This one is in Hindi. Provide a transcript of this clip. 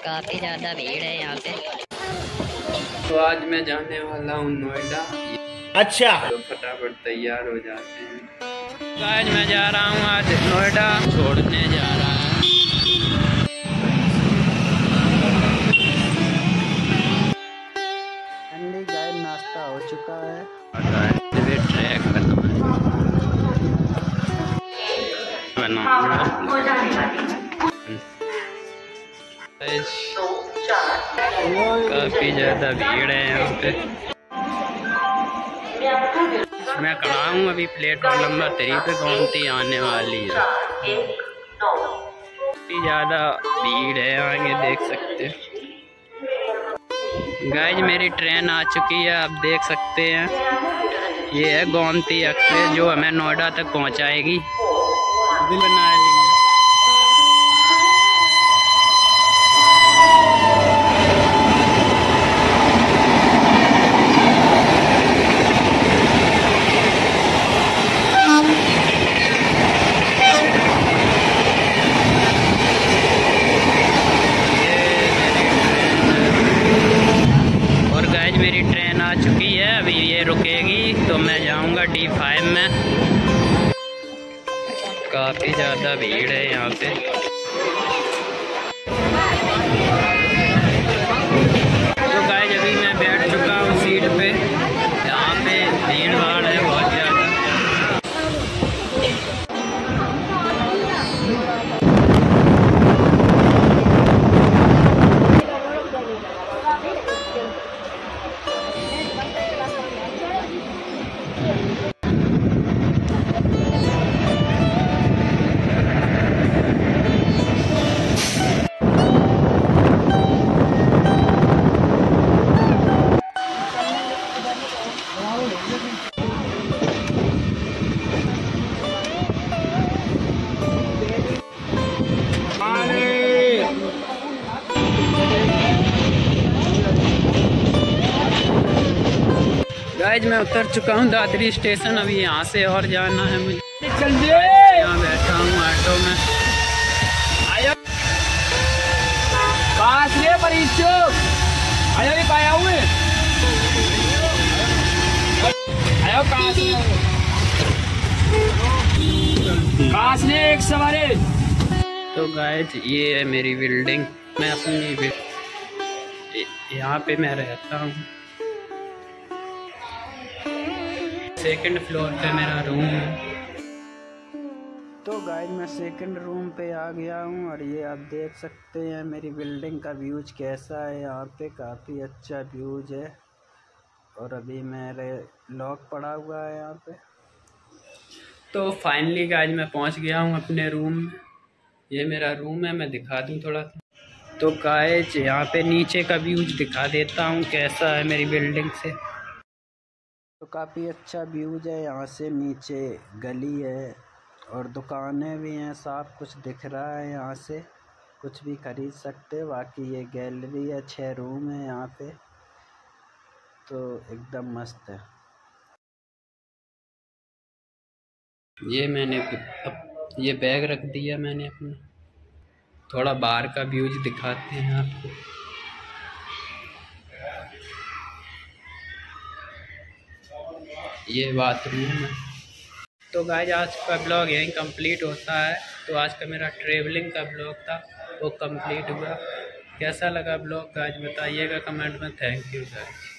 काफ़ी ज़्यादा भीड़ है यहाँ पे। तो आज मैं जाने वाला हूँ नोएडा। अच्छा। तो फटाफट तैयार हो जाते हैं। तो आज मैं जा रहा हूँ आज नोएडा। छोड़ने जा रहा है। नाश्ता हो चुका है। ट्रैक काफ़ी ज़्यादा भीड़ है यहाँ पे। मैं खड़ा हूँ अभी प्लेटफॉर्म नंबर थ्री पे कौनती आने वाली है? काफ़ी ज़्यादा भीड़ है, आगे देख सकते गाइज़ मेरी ट्रेन आ चुकी है, आप देख सकते हैं। ये है गोमती एक्सप्रेस, जो हमें नोएडा तक पहुंचाएगी। बना ली और गाइज़ मेरी ट्रेन आ चुकी है अभी ये रुकेगी तो मैं जाऊँगा डी फाइव में। काफ़ी ज़्यादा भीड़ है यहाँ पे। गाइज़ मैं उतर चुका हूँ दादरी स्टेशन। अभी यहाँ से और जाना है मुझे। यहाँ बैठा हूँ ऑटो में। एक सवारे। तो गाइज़ ये है मेरी बिल्डिंग मैं अपनी यहाँ पे मैं रहता हूँ। सेकंड फ्लोर पे मेरा रूम है। तो गाइस मैं सेकंड रूम पे आ गया हूँ और ये आप देख सकते हैं मेरी बिल्डिंग का व्यूज़ कैसा है। यहाँ पे काफ़ी अच्छा व्यूज़ है। और अभी मेरे लॉक पड़ा हुआ है यहाँ पे। तो फाइनली गाइज़ मैं पहुँच गया हूँ अपने रूम में ये मेरा रूम है मैं दिखा दूँ थोड़ा सा। तो गाइज़ यहाँ पे नीचे का व्यूज़ दिखा देता हूँ कैसा है मेरी बिल्डिंग से। तो काफ़ी अच्छा व्यूज़ है, यहाँ से नीचे गली है और दुकानें भी हैं, साफ़ कुछ दिख रहा है यहाँ से। कुछ भी खरीद सकते बाकी ये गैलरी है छः रूम है यहाँ पे। तो एकदम मस्त है। ये मैंने अब, ये बैग रख दिया मैंने अपना। थोड़ा बाहर का व्यूज़ दिखाते हैं आपको। ये बाथरूम है। तो गाय आज का ब्लॉग यहीं कंप्लीट होता है। तो आज का मेरा ट्रेवलिंग का ब्लॉग था, वो कंप्लीट हुआ। कैसा लगा ब्लॉग गाइज़ बताइएगा कमेंट में। Thank you guys